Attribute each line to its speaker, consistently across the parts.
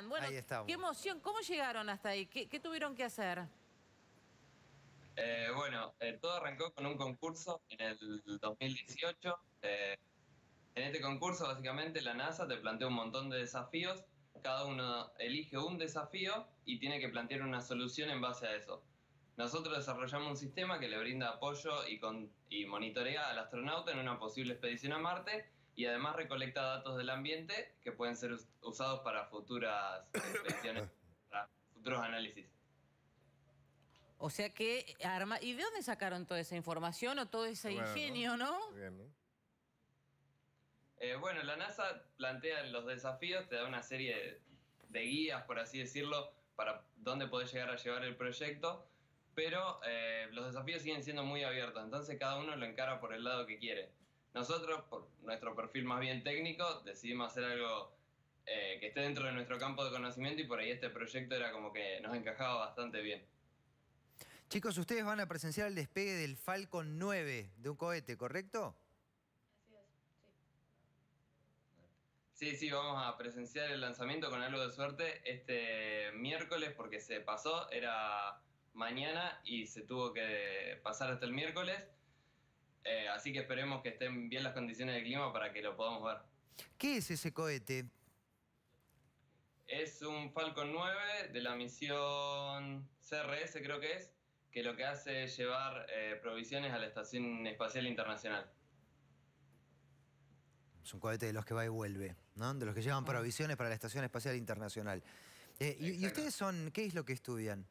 Speaker 1: están. Bueno,
Speaker 2: Ahí estamos.
Speaker 1: qué emoción. ¿Cómo llegaron hasta ahí? ¿Qué, qué tuvieron que hacer?
Speaker 3: Eh, bueno, eh, todo arrancó con un concurso en el 2018. Eh, en este concurso, básicamente, la NASA te plantea un montón de desafíos. Cada uno elige un desafío y tiene que plantear una solución en base a eso. Nosotros desarrollamos un sistema que le brinda apoyo y, con, y monitorea al astronauta en una posible expedición a Marte y además recolecta datos del ambiente que pueden ser us- usados para futuras expediciones, para futuros análisis.
Speaker 1: O sea que arma. ¿Y de dónde sacaron toda esa información o todo ese
Speaker 4: Bueno,
Speaker 1: ingenio, no?
Speaker 4: Bien, ¿no?
Speaker 3: Eh, bueno, la NASA plantea los desafíos, te da una serie de, de guías, por así decirlo, para dónde podés llegar a llevar el proyecto, pero eh, los desafíos siguen siendo muy abiertos, entonces cada uno lo encara por el lado que quiere. Nosotros, por nuestro perfil más bien técnico, decidimos hacer algo eh, que esté dentro de nuestro campo de conocimiento y por ahí este proyecto era como que nos encajaba bastante bien.
Speaker 2: Chicos, ustedes van a presenciar el despegue del Falcon 9 de un cohete, ¿correcto?
Speaker 3: Sí, sí, vamos a presenciar el lanzamiento con algo de suerte este miércoles porque se pasó, era mañana y se tuvo que pasar hasta el miércoles. Eh, así que esperemos que estén bien las condiciones del clima para que lo podamos ver.
Speaker 2: ¿Qué es ese cohete?
Speaker 3: Es un Falcon 9 de la misión CRS creo que es, que lo que hace es llevar eh, provisiones a la Estación Espacial Internacional.
Speaker 2: Es un cohete de los que va y vuelve, ¿no? De los que llevan provisiones para la Estación Espacial Internacional. Eh, y, ustedes son, qué es lo que estudian?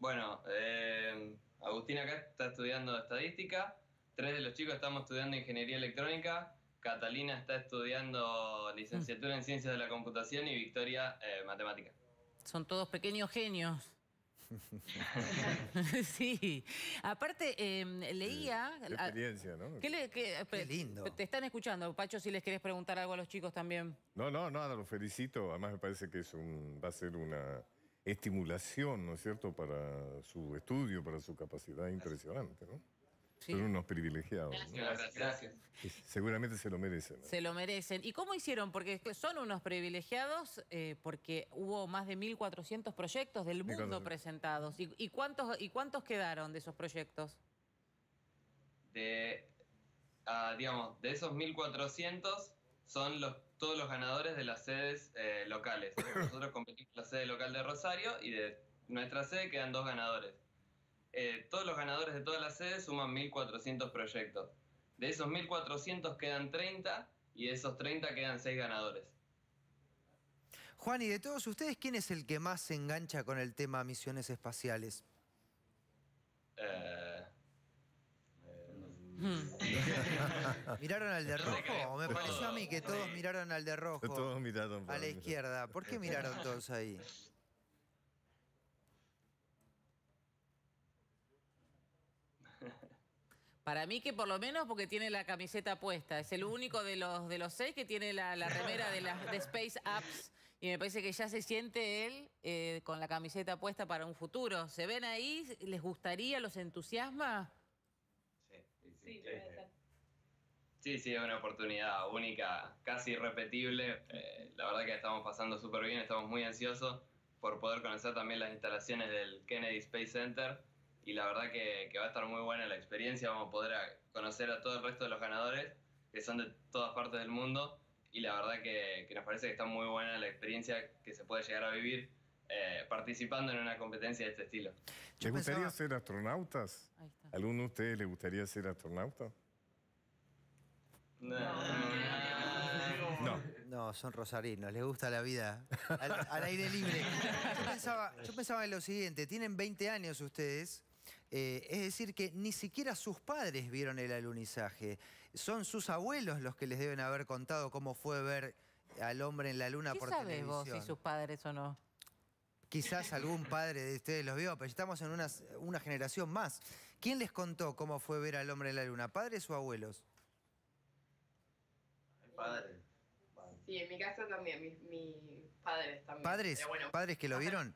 Speaker 3: Bueno, eh, Agustín acá está estudiando estadística, tres de los chicos estamos estudiando ingeniería electrónica, Catalina está estudiando licenciatura en ciencias de la computación y Victoria eh, matemática.
Speaker 1: Son todos pequeños genios. sí. Aparte, eh, leía.
Speaker 4: Qué experiencia, ¿no?
Speaker 1: ¿Qué le- qué-
Speaker 2: Qué lindo.
Speaker 1: Te están escuchando, Pacho, si les querés preguntar algo a los chicos también.
Speaker 4: No, no, nada, lo felicito. Además me parece que es un, va a ser una estimulación, ¿no es cierto?, para su estudio, para su capacidad impresionante, ¿no?
Speaker 1: Sí.
Speaker 4: Son unos privilegiados. ¿no?
Speaker 3: Gracias. Gracias.
Speaker 4: Que Seguramente se lo merecen. ¿no?
Speaker 1: Se lo merecen. ¿Y cómo hicieron? Porque son unos privilegiados, eh, porque hubo más de 1.400 proyectos del mundo
Speaker 4: 1400.
Speaker 1: presentados. ¿Y, y cuántos, ¿Y cuántos quedaron de esos proyectos?
Speaker 3: De, ah, digamos, de esos 1400 son los, todos los ganadores de las sedes eh, locales. Nosotros competimos en la sede local de Rosario y de nuestra sede quedan dos ganadores. Eh, todos los ganadores de todas las sedes suman 1.400 proyectos. De esos 1.400 quedan 30 y de esos 30 quedan 6 ganadores.
Speaker 2: Juan, y de todos ustedes, ¿quién es el que más se engancha con el tema misiones espaciales?
Speaker 3: Eh,
Speaker 2: ¿Miraron al de rojo? Me pareció a mí que todos miraron al de rojo.
Speaker 4: Todos miraron para
Speaker 2: A la
Speaker 4: mí.
Speaker 2: izquierda. ¿Por qué miraron todos ahí?
Speaker 1: Para mí que por lo menos porque tiene la camiseta puesta. Es el único de los, de los seis que tiene la, la remera de, las de Space Apps. Y me parece que ya se siente él eh, con la camiseta puesta para un futuro. ¿Se ven ahí? ¿Les gustaría? ¿Los entusiasma?
Speaker 3: Sí,
Speaker 5: puede ser.
Speaker 3: Sí, sí, es una oportunidad única, casi irrepetible. Eh, la verdad que estamos pasando súper bien, estamos muy ansiosos por poder conocer también las instalaciones del Kennedy Space Center y la verdad que, que va a estar muy buena la experiencia, vamos a poder a- conocer a todo el resto de los ganadores que son de todas partes del mundo y la verdad que, que nos parece que está muy buena la experiencia que se puede llegar a vivir eh, participando en una competencia de este estilo.
Speaker 4: ¿Les gustaría
Speaker 2: pensaba-
Speaker 4: ser astronautas?
Speaker 1: Ahí está.
Speaker 4: ¿Alguno de ustedes le gustaría ser astronauta? No.
Speaker 2: No, son rosarinos, les gusta la vida al, al aire libre. Yo pensaba, yo pensaba en lo siguiente, tienen 20 años ustedes, eh, es decir que ni siquiera sus padres vieron el alunizaje. Son sus abuelos los que les deben haber contado cómo fue ver al hombre en la luna
Speaker 1: ¿Qué
Speaker 2: por
Speaker 1: sabes
Speaker 2: televisión.
Speaker 1: vos si sus padres o no?
Speaker 2: Quizás algún padre de ustedes los vio, pero estamos en una, una generación más. ¿Quién les contó cómo fue ver al hombre en la luna? ¿Padres o abuelos?
Speaker 3: Padre.
Speaker 5: Sí, en mi casa también, mis, mis padres también.
Speaker 2: ¿Padres?
Speaker 5: Bueno,
Speaker 2: ¿Padres que lo
Speaker 5: ajá.
Speaker 2: vieron?